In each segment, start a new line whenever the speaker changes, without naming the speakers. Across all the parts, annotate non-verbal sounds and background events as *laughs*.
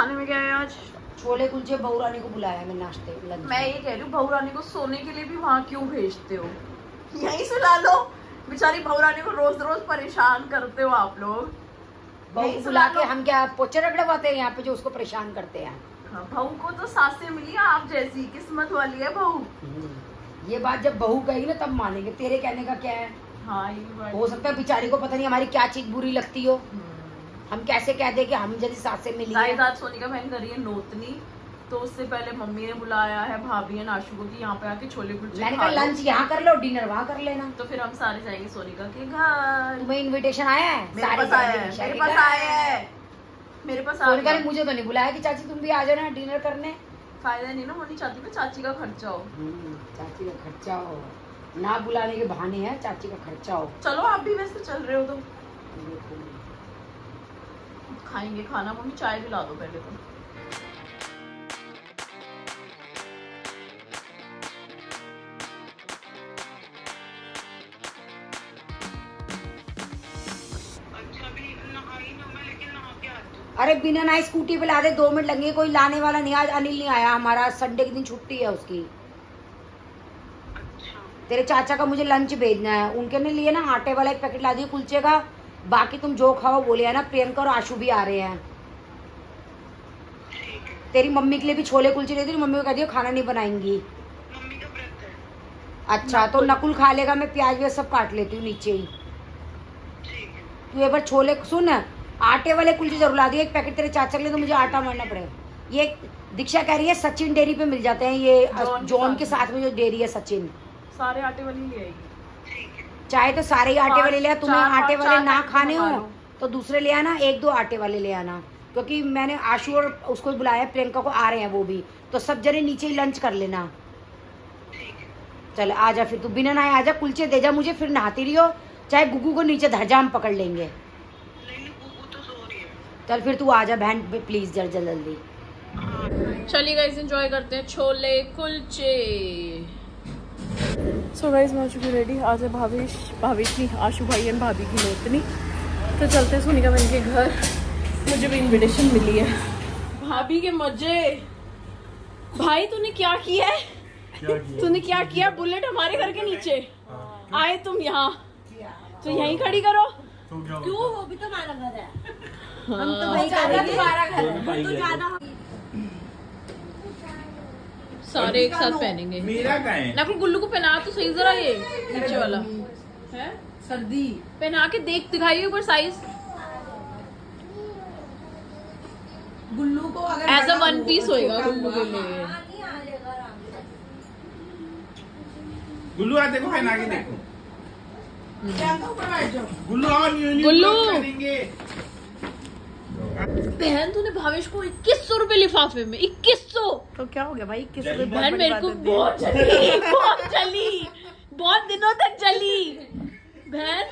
खाने में क्या है आज?
छोले कुलचे बहू रानी को बुलाया मैं नाश्ते लंच
मैं ये कह रही हूँ बहू रानी को सोने के लिए भी वहाँ क्यों भेजते हो? यहीं सुला लो बेचारी बहू रानी को रोज रोज परेशान करते हो आप लोग।
बहू बुला के हम क्या पोचे रगड़वाते हैं यहाँ पे जो उसको परेशान करते हैं?
हाँ, बहू को तो सासें मिली आप जैसी किस्मत वाली है बहू।
ये बात जब बहू कहेगी ना तब मानेंगे। तेरे कहने का क्या है?
हाँ ये
हो सकता है बेचारी को पता नहीं हमारी क्या चीज़ बुरी लगती हो।
हम्म।
हम कैसे कह दे कि हम जैसी सास से मिली
आज सोनिका बहन कर रही है नोतनी। तो उससे पहले मम्मी ने बुलाया है भाभी है नाशु को कि यहाँ पे आके छोले कुलचे
मैंने कहा लंच यहाँ कर लो डिनर वहाँ कर लेना।
तो फिर हम सारे जाएँगे सोनिका के घर।
तुम्हें इनविटेशन आया है?
मेरे
सारे
पास आया है मेरे पास आया है। मेरे पास
सोनिका ने मुझे तो नहीं बुलाया कि चाची तुम भी आ जाओ ना डिनर करने।
फ़ायदा नहीं ना होनी चाहती मैं चाची का खर्चा हो।
हम्म, चाची का खर्चा हो। ना बुलाने के बहाने हैं चाची का खर्चा हो।
चलो आप भी वैसे चल रहे हो तो। खाएँगे खाना मम्मी चाय पिला दो पहले तो।
अरे बिना ना स्कूटी पे ला दे दो मिनट लगेंगे कोई लाने वाला नहीं आज अनिल नहीं आया हमारा संडे के दिन छुट्टी है उसकी। अच्छा। तेरे चाचा का मुझे लंच भेजना है उनके ने लिए ना आटे वाला एक पैकेट ला दिया कुलचे का। बाकी तुम जो खाओ बोले है ना प्रियंका और आशु भी आ रहे हैं। तेरी मम्मी के लिए भी छोले कुलचे ले दी मम्मी को कह दियो खाना नहीं बनाएँगी। अच्छा तो नकुल। खा लेगा मैं प्याज व्याज सब काट लेती हूँ नीचे ही। तू एक बार छोले सुन आटे वाले कुलचे ज़रूर ला दिए एक पैकेट तेरे चाचा के लिए तो मुझे आटा मारना पड़ेगा ये दीक्षा कह रही है सचिन डेयरी पे मिल जाते हैं ये
जॉन के साथ।
साथ में जो डेयरी है सचिन।
सारे आटे वाली ले आएगी।
चाहे तो सारे ही आटे वाले ले आ तुम्हें आटे वाले ना खाने हो तो दूसरे ले आना एक दो आटे वाले ले आना क्योंकि मैंने आशु और उसको बुलाया प्रियंका को आ रहे हैं वो भी तो सब जने नीचे ही लंच कर लेना। चल आ जा फिर तू बिना नहाए आ जा कुलचे दे जा मुझे फिर नहाती रही हो चाहे गुगू को नीचे धर जा हम पकड़ लेंगे चल फिर तू आ जा बहन प्लीज़ जल्द जल्द। जल्दी
चलिए गाइस एंजॉय करते हैं छोले कुलचे। सो गाइस मैं हो चुकी रेडी आज है भावेश भावेश नहीं आशु भाई एंड भाभी की नोतनी। तो चलते हैं सोनिका बहन के घर। मुझे भी इनविटेशन मिली है। भाभी के मज़े। भाई तूने क्या किया है? तूने क्या किया? बुलेट हमारे घर के नीचे। आए तुम यहाँ। तो यहीं खड़ी करो।
क्यों वो भी तो हमारा घर है।
हम तो
भाई तुम्हारा घर है। तो ज़्यादा
सारे एक साथ पहनेंगे।
मेरा का है?
ना गुल्लू को पहना तो सही जरा ये नीचे वाला। है?
सर्दी।
पहना के देख दिखाइए ऊपर साइज़
गुल्लू को अगर
एज अ वन पीस होएगा गुल्लू के लिए।
गुल्लू आ देखो पहना के देखो।
जाओ
गुल्लू! और
गुल्लू! बहन तूने भावेश को इक्कीस सौ रूपए लिफाफे में इक्कीस सौ।
तो क्या हो गया भाई? किस
जल्दी
बहन मेरे को बहुत चली बहुत चली बहुत दिनों तक चली बहन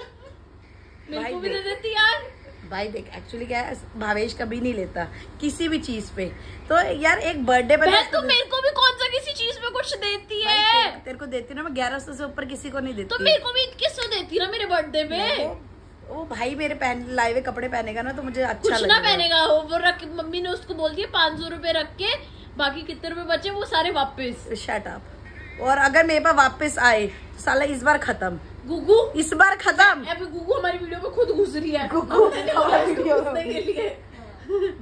मेरे
भाई
को भी दे
देख।
देती यार।
भाई देख एक्चुअली क्या है भावेश कभी नहीं लेता किसी भी चीज़ पे। तो यार एक बर्थडे पे
बहन तू मेरे को भी कौन सा किसी चीज़ में कुछ देती है?
तेरे- तेरे को देती ना मैं ग्यारह सौ से ऊपर किसी को नहीं देती।
तो मेरे को भी इक्कीस सौ देती ना मेरे बर्थडे में?
वो- वो भाई मेरे पहन लाए हुए कपड़े पहनेगा ना तो मुझे अच्छा
कुछ ना पहनेगा वो वो रख मम्मी ने उसको बोल दिया पाँच सौ रूपए रख के बाकी कितने रुपए बचे वो सारे वापस।
शट अप और अगर मेरे पास वापस आए तो साला इस बार खत्म।
गुगू?
इस बार खत्म।
अभी गुगू हमारी वीडियो में खुद घुस रही है।
हमारी वीडियो
के लिए।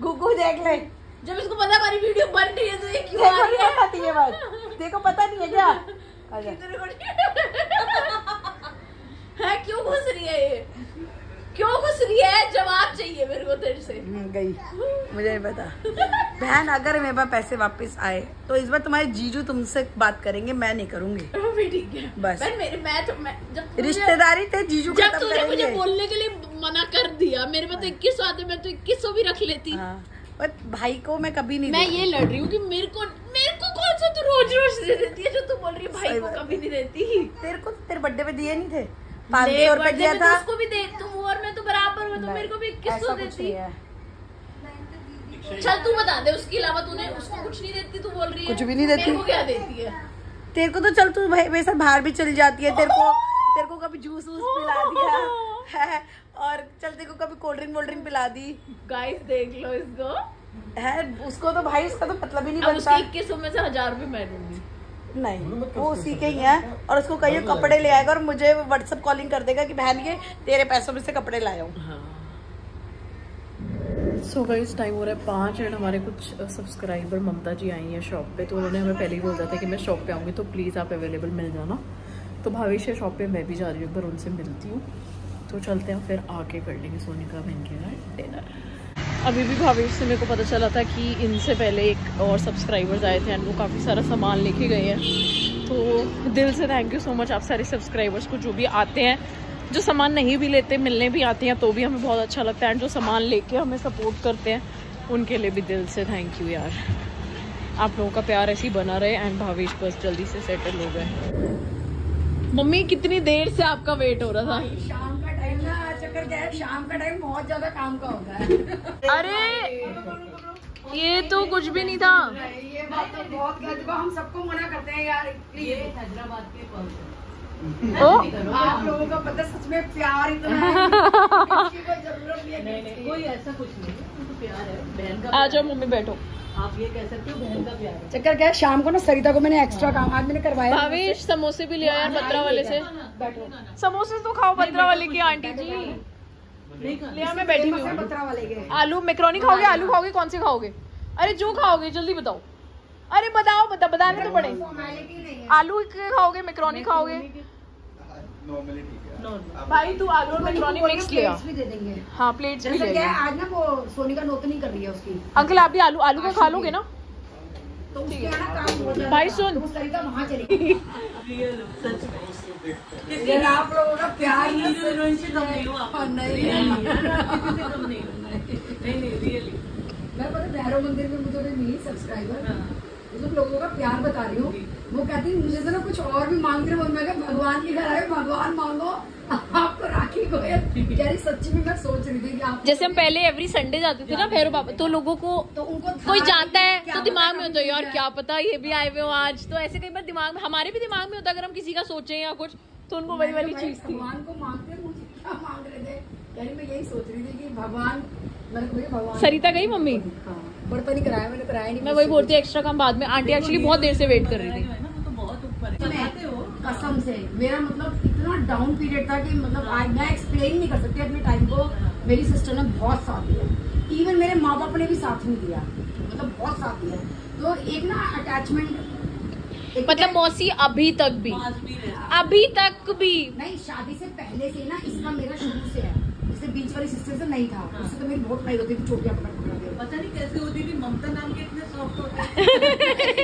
गुगू देख ले।
जब इसको पता हमारी वीडियो बन रही है तो ये क्यों आ रही है?
ये बात। देखो पता नहीं है क्या? *laughs* *laughs*
है क्यों घुस रही है ये? क्यों घुस रही है? जवाब चाहिए मेरे को तेरे से।
गई। मुझे नहीं पता। बहन अगर मेरे पास पैसे वापस आए तो इस बार तुम्हारे जीजू तुमसे बात करेंगे मैं नहीं करूँगी।
भी ठीक है।
बस।
मेरे मैं तो मैं जब
रिश्तेदारी थे जीजू
जब
खत्म
तूने मुझे बोलने के लिए मना कर दिया मेरे पास तो इक्कीस आते मैं तो इक्कीस सौ भी रख लेती।
हाँ। पर भाई को मैं कभी नहीं
मैं ये लड़ रही हूँ कि मेरे को मेरे को कौन सा तू रोज रोज दे देती है जो तू बोल रही है भाई को कभी नहीं देती।
तेरे को तेरे बर्थडे पे दिए नहीं थे। पाँच सौ रुपए दिया था
तो उसको भी दे तुम और मैं तो बराबर हो तो मेरे को भी देती? चल तू बता दे उसके अलावा तूने उसको कुछ नहीं देती तू बोल रही है।
कुछ भी नहीं देती।
क्या देती है?
तेरे को तो चल तू भाई मेरे साथ बाहर भी चली जाती है तेरे को तेरे को कभी जूस वूस पिला दिया है और चल तेरे को कभी कोल्ड ड्रिंक वोल्ड ड्रिंक पिला दी।
गाइस देख लो इसको।
है उसको तो भाई उसका तो मतलब ही नहीं
अब
बनता।
इक्कीस सौ में से हज़ार रुपए मैं दूँगी।
नहीं। वो उसी के ही है। और उसको कहिए कपड़े ले आएगा और मुझे व्हाट्सअप कॉलिंग कर देगा कि बहन ये तेरे पैसों में से कपड़े लाया हूँ।
सो इस टाइम हो रहा है पाँच एंड हमारे कुछ सब्सक्राइबर ममता जी आई हैं शॉप पे तो उन्होंने हमें पहले ही बोल दिया था कि मैं शॉप पे आऊँगी तो प्लीज़ आप अवेलेबल मिल जाना। तो भाविश है शॉप पे मैं भी जा रही हूँ एक बार उनसे मिलती हूँ। तो चलते हैं फिर आके कर लेंगे सोनिका बहन के डिनर अभी भी भावेश से मेरे को पता चला था कि इनसे पहले एक और सब्सक्राइबर्स आए थे एंड वो काफ़ी सारा सामान लेके गए हैं। तो दिल से थैंक यू सो मच आप सारे सब्सक्राइबर्स को जो भी आते हैं, जो सामान नहीं भी लेते, मिलने भी आते हैं तो भी हमें बहुत अच्छा लगता है एंड जो सामान लेके हमें सपोर्ट करते हैं, उनके लिए भी दिल से थैंक यू यार। आप लोगों का प्यार ऐसे ही बना रहे एंड भावेश बस जल्दी से सेटल हो गए। मम्मी, कितनी देर से आपका वेट हो रहा था?
चक्कर क्या है शाम का टाइम बहुत ज़्यादा काम का होता है।
अरे ये तो कुछ भी नहीं था।
ये बात तो बहुत गलत हम सबको मना करते हैं यार प्लीज़
ओ
आप लोगों का पता सच में प्यार इतना है। कोई ज़रूरत नहीं है
कोई ऐसा कुछ नहीं प्यार है। बहन का
आ जाओ मम्मी बैठो।
आप ये कह सकते हो बहन का प्यार है।
चक्कर क्या है? शाम को ना सरिता को मैंने एक्स्ट्रा काम आज मैंने करवाया
भावेश समोसे भी लिया यार बत्रा वाले से। समोसे तो खाओ बत्रा वाले की आंटी जी। लिया मैं बैठी हुई हूँ।
बत्रा वाले के।
आलू मैक्रोनी खाओगे? आलू खाओगे? कौन से खाओगे? अरे जो खाओगे जल्दी बताओ। अरे बताओ बता बताने तो पड़े।
है।
आलू के खाओगे मैक्रोनी खाओगे?
नॉर्मली ठीक है?
भाई तू आलू और मैक्रोनी मिक्स लिया
प्लेट्स भी दे देंगे।
हाँ प्लेट्स भी
क्या आज ना वो सोनी का नौतनी कर रही है उसकी।
अंकल आप भी आलू आलू का खा लोगे ना?
तो उसके ना काम हो। जाएगा
भाई सुन।
तो वो सरिता वहाँ चली। गई ये आप लोगों का प्यार ना
हीरोइन से कम नहीं हो आप
हाँ, नहीं
कम नहीं हो नहीं नहीं रियली
मैं पता भैरव मंदिर में मुझे मिली सब्सक्राइबर जो लोगों का प्यार बता रही हूँ। वो कहती है मुझे तो ना कुछ और भी मांग रहे हो। मैं भगवान के घर आए भगवान मांगो। आपको राखी को सच्ची में मैं सोच रही थी कि आप
जैसे हम पहले एवरी संडे जाते थे ना भैरव बाबा तो लोगों को
तो उनको
कोई जाता है तो दिमाग में होता है यार
क्या-
पता ये भी आए हुए हो आज। तो ऐसे कई बार दिमाग में हमारे भी दिमाग में होता है अगर हम किसी का सोचे या कुछ तो उनको वही वाली चीज़ थी।
भगवान को मांगते मुझे क्या मांग रहे थे? यानी मैं यही सोच रही थी कि भगवान भगवान
सरिता गई मम्मी?
हाँ बर्तन नहीं कराया मैंने कराया नहीं
मैं वही बोलती एक्स्ट्रा काम बाद में आंटी एक्चुअली बहुत देर से वेट कर रही थी।
कसम से। मेरा मतलब इतना डाउन पीरियड था कि मतलब आज मैं एक्सप्लेन नहीं कर सकती अपने टाइम को। मेरी सिस्टर ने बहुत साथ दिया। इवन मेरे माँ बाप ने भी साथ नहीं दिया। मतलब बहुत साथ दिया। तो एक ना अटैचमेंट
मतलब मौसी अभी तक भी। अभी तक भी।
नहीं शादी से पहले से ना इसका मेरा शुरू से है। जैसे बीच वाली सिस्टर से नहीं था। हाँ। उससे तो मेरी बहुत लड़ाई होती थी पकड़
पता नहीं कैसे होती थी ममता नाम के इतने सॉफ्ट होते हैं।
तो, *laughs* तो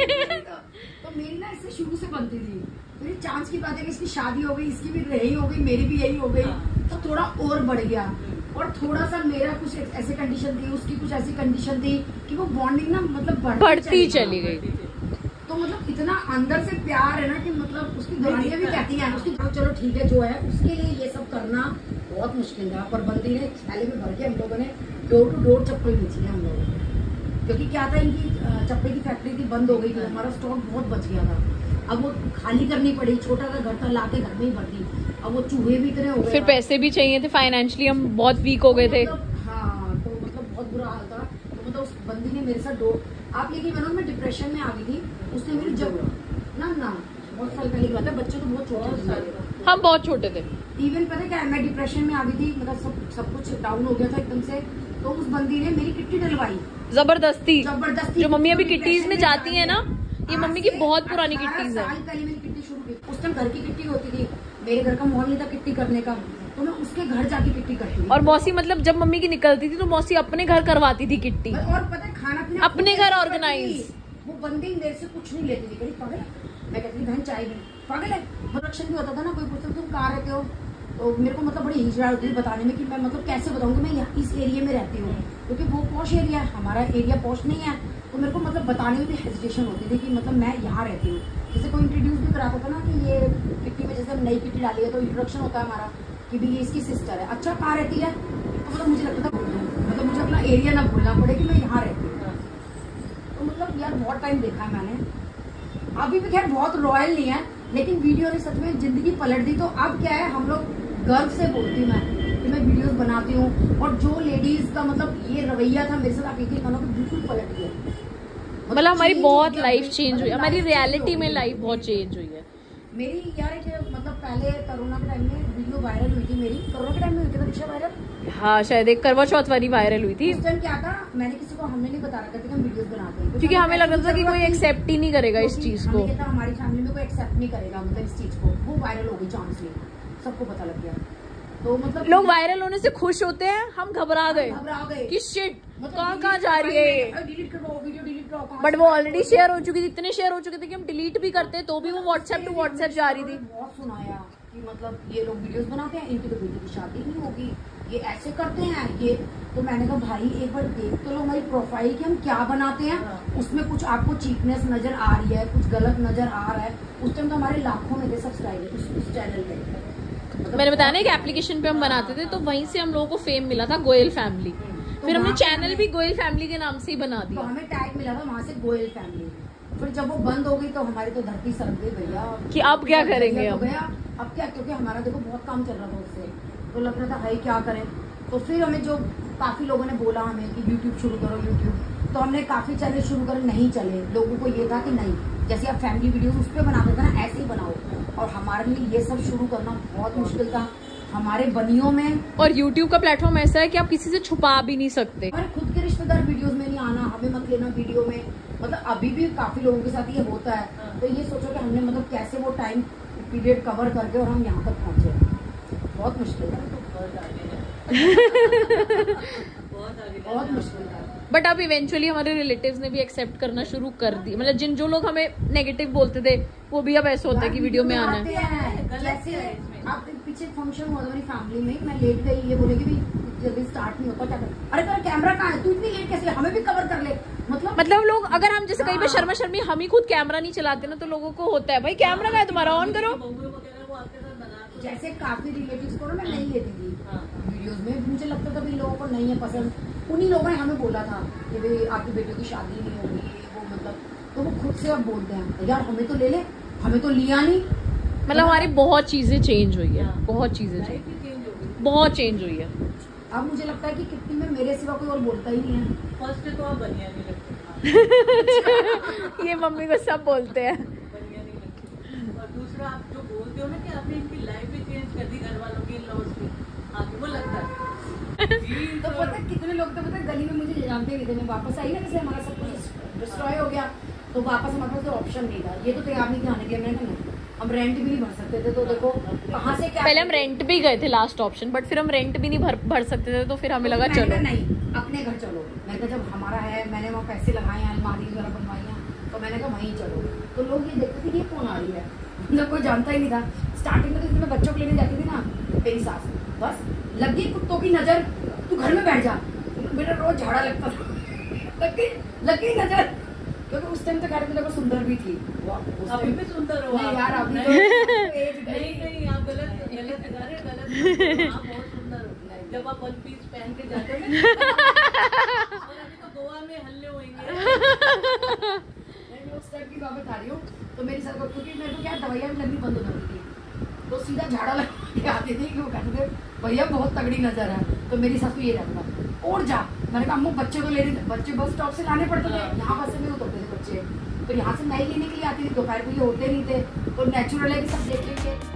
मेरी शुरू से बनती थी। फिर चांस की बात है कि इसकी शादी हो गई इसकी भी रही हो गई मेरी भी यही हो गई तो थोड़ा और बढ़ गया। और थोड़ा सा मेरा कुछ ऐसी कंडीशन थी उसकी कुछ ऐसी कंडीशन थी कि वो बॉन्डिंग ना मतलब बढ़ती
चली गई।
तो मतलब इतना अंदर से प्यार है ना कि मतलब उसकी दवाइयाँ भी कहती हैं उसकी चलो चलो ठीक है जो है उसके लिए ये सब करना बहुत मुश्किल था। पर बंदी ने थैले में भर के हम लोगों ने डोर टू डोर चप्पल बेची है हम लोगों ने। क्योंकि क्या था इनकी चप्पे की फैक्ट्री थी बंद हो गई थी हमारा स्टॉक बहुत बच गया था। अब वो खाली करनी पड़ी छोटा सा घर था लाके घर में ही भर दी। अब वो चूहे भी इतने हो गए
फिर पैसे भी चाहिए थे फाइनेंशियली हम बहुत वीक हो गए थे।
मतलब, हाँ तो मतलब बहुत बुरा हाल था। तो मतलब उस बंदी ने मेरे साथ दो आप लेकिन मैंने मैं डिप्रेशन में आ गई थी उसने मेरी जब ना ना बहुत साल पहले बात है बच्चे तो बहुत छोटे
हम बहुत छोटे थे।
इवन पता क्या मैं डिप्रेशन में आ गई थी मतलब सब सब कुछ डाउन हो गया था एकदम से तो उस बंदी ने मेरी किट्टी डलवाई।
ज़बरदस्ती।
ज़बरदस्ती
जो मम्मी अभी किट्टीज में जाती है ना ये मम्मी की बहुत पुरानी
18
किट्टीज है।
पहले मैंने किट्टी शुरू की उस टाइम घर की किट्टी होती थी मेरे घर का माहौल नहीं था किट्टी करने का। तो मैं उसके घर जाके किट्टी करती
और मौसी मतलब जब मम्मी की निकलती थी तो मौसी अपने घर करवाती थी किट्टी।
और पता है खाना पीना
अपने घर
ऑर्गेनाइज वो बंदी मेरे से कुछ नहीं लेती थी। पागल है? मैं कहती बहन चाय नहीं पागल है? प्रोडक्शन भी होता था ना कोई पूछता तुम कहाँ रहते हो? तो मेरे को मतलब बड़ी हिचड़ा होती थी बताने में कि मैं मतलब कैसे बताऊँगी मैं यहाँ इस एरिया में रहती हूँ। क्योंकि वो पॉश एरिया है, हमारा एरिया पॉश नहीं है। तो मेरे को मतलब बताने में भी हेजिटेशन होती थी कि मतलब मैं यहाँ रहती हूँ। जैसे कोई इंट्रोड्यूस भी कराता था ना कि ये किट्टी में जैसे हम नई किट्टी डाली है तो इंट्रोडक्शन होता है हमारा कि भी ये इसकी सिस्टर है। अच्छा कहाँ रहती है। तो मतलब मुझे लगता था मतलब मुझे अपना एरिया ना भूलना पड़े कि मैं यहाँ रहती हूँ। तो मतलब यार बहुत टाइम देखा है मैंने। अभी भी खैर बहुत रॉयल नहीं है, लेकिन वीडियो ने सच में ज़िंदगी पलट दी। तो अब क्या है, हम लोग गर्व से बोलती हूँ मैं कि मैं वीडियोस बनाती हूँ। और जो लेडीज़ का मतलब ये रवैया था मेरे साथ आप यकीन मानो कि बिल्कुल पलट गया
मतलब हमारी बहुत लाइफ चेंज हुई
मतलब
हमारी रियलिटी में लाइफ बहुत चेंज हुई है।
मेरी यार एक मतलब पहले कोरोना के टाइम में वीडियो वायरल हुई थी मेरी। कोरोना के टाइम में हुई थी ना वायरल
हाँ शायद एक करवा चौथ वाली वायरल हुई थी।
उस टाइम क्या था? मैंने किसी को हमने नहीं बता रखा था कि हम वीडियोस बनाते हैं।
क्योंकि हमें लग रहा था कि कोई एक्सेप्ट ही नहीं करेगा इस चीज़ को।
हमारी फैमिली में कोई एक्सेप्ट नहीं करेगा। मतलब इस चीज़ को। वो वायरल हो गई चांस सबको पता लग गया। तो मतलब
लोग वायरल होने से खुश होते हैं हम घबरा गए
घबरा गए।
कि शिट
मतलब
कहाँ कहाँ जा रही है
डिलीट करवाओ वीडियो डिलीट कराओ
बट वो ऑलरेडी शेयर हो चुकी थी इतने शेयर हो चुके थे कि हम डिलीट भी करते तो भी वो व्हाट्सएप टू व्हाट्सएप जा रही थी।
बहुत सुनाया कि मतलब ये लोग वीडियोस बनाते हैं इनकी तो बेटी की शादी नहीं होगी। ये ऐसे करते हैं ये। तो मैंने कहा भाई एक बार देख तो लो हमारी प्रोफ़ाइल की हम क्या बनाते हैं। उसमें कुछ आपको चीपनेस नज़र आ रही है कुछ गलत नज़र आ रहा है। उस टाइम तो हमारे लाखों में थे सब्सक्राइबर उस, उस चैनल पे।
मैंने बताया ना एक एप्लीकेशन पे हम बनाते थे तो वहीं से हम लोगों को फेम मिला था गोयल फैमिली
तो
फिर हमने चैनल भी गोयल फैमिली के नाम से ही बना
तो
दिया
हमें टैग मिला था वहाँ से गोयल फैमिली फिर जब वो बंद हो गई तो हमारी तो धरती सरक गई भैया।
कि अब क्या करेंगे
तो? गया अब क्या? क्योंकि हमारा देखो बहुत काम चल रहा था उससे। तो लग रहा था भाई क्या करें? तो फिर हमें जो काफ़ी लोगों ने बोला हमें कि यूट्यूब शुरू करो यूट्यूब तो हमने काफ़ी चैनल शुरू करे नहीं चले। लोगों को ये था कि नहीं। जैसे आप फैमिली वीडियोस उस पर बनाते थे ना ऐसे ही बनाओ। और हमारे लिए ये सब शुरू करना बहुत मुश्किल था। हमारे बनियों में
और यूट्यूब का प्लेटफॉर्म ऐसा है कि आप किसी से छुपा भी नहीं सकते।
हमारे खुद के रिश्तेदार वीडियोस में नहीं आना हमें मत लेना वीडियो में। मतलब अभी भी काफ़ी लोगों के साथ ये होता है। तो ये सोचो कि हमने मतलब कैसे वो टाइम पीरियड कवर करके और हम यहाँ तक पहुँचे। बहुत मुश्किल *laughs* है बहुत मुश्किल है
बट अब इवेंचुअली हमारे रिलेटिव्स ने भी एक्सेप्ट करना शुरू कर दी। मतलब जिन जो लोग हमें नेगेटिव बोलते थे वो भी अब ऐसा होता है कि वीडियो में आना है।
हैं। आप पीछे फ़ंक्शन हुआ था मेरी फैमिली में मैं लेट गई ये बोले कि जल्दी स्टार्ट नहीं होता क्या अरे तेरा कैमरा कहाँ है? तू इतनी लेट कैसे? हमें भी कवर कर ले। मतलब
मतलब लोग अगर हम जैसे कहीं पे शर्मा शर्मी हम ही खुद कैमरा नहीं चलाते ना तो लोगों को होता है। भाई कैमरा का है तुम्हारा? ऑन करो।
जैसे काफ़ी रिलेटिव्स को ना मैं नहीं लेती थी। वीडियोस में मुझे लगता था लोगों को नहीं है पसंद। उन्हीं लोगों ने हमें बोला था कि भाई आपकी बेटी की शादी नहीं होगी वो मतलब तो वो खुद से अब बोलते हैं यार हमें तो ले ले हमें तो लिया नहीं।
मतलब हमारी बहुत चीज़ें चेंज हुई है बहुत चीज़ें चेंज बहुत चेंज हुई है।
अब मुझे लगता है कि कितनी में मेरे सिवा कोई और बोलता ही नहीं है।
फ़र्स्ट तो आप बनिया नहीं लगते। *laughs*
ये मम्मी को सब बोलते हैं
बनिया नहीं लगती और दूसरा आप जो बोलते हो ना कि आपने इनकी लाइफ ही चेंज कर दी घर वालों की इन लॉज की आगे वो लगता है
तो पता है कितने लोग तो पता है गली में मुझे जानते नहीं थे। मैं वापस आई ना जैसे हमारा सब कुछ डिस्ट्रॉय हो गया तो वापस हमारे पास तो ऑप्शन नहीं था। ये तो तैयार नहीं थे आने के मैंने हम रेंट भी नहीं भर सकते थे। तो देखो कहाँ से क्या
पहले हम रेंट भी गए थे लास्ट ऑप्शन बट फिर हम रेंट भी नहीं भर भर सकते थे तो फिर हमें लगा चलो।
नहीं अपने घर चलो। मैंने कहा जब हमारा है मैंने वहाँ पैसे लगाए हैं अलमारी वगैरह बनवाई हैं। तो मैंने कहा वहीं चलो। तो लोग ये देखते थे कि ये कौन आ रही है? मतलब कोई जानता ही नहीं था। स्टार्टिंग में तो मैं बच्चों को लेने जाती थी ना मेरी सास। बस लगी कुत्तों की नज़र तू घर में बैठ जा। मेरा रोज झाड़ा लगता था। लगी लगी नज़र। क्योंकि उस टाइम तो खैर मेरे को सुंदर भी थी।
अभी भी सुंदर हो
नहीं यार अभी
नहीं,
तो एज
नहीं नहीं आप गलत गलत रहे गलत आप बहुत सुंदर हो। जब आप वन पीस पहन के जाते हो *laughs* और अभी तो गोवा में हल्ले होंगे *laughs*
उस टाइप की बात बता रही हूँ। तो मेरी साथ क्योंकि मेरे को क्या दवाइयाँ भी लगनी बंद हो जाती थी। तो सीधा झाड़ा लगा के आती थी कि वो कहते थे भैया, बहुत तगड़ी नज़र है तो मेरी सासू ये रहता और जा। मैंने कहा, अम्मू, बच्चे को लेने बच्चे बस स्टॉप से लाने पड़ते थे। यहाँ बस नहीं उतरते थे बच्चे। तो यहाँ से नहीं लेने के लिए आती थी, दोपहर को ये होते नहीं थे। और नेचुरल है कि सब देख लेंगे।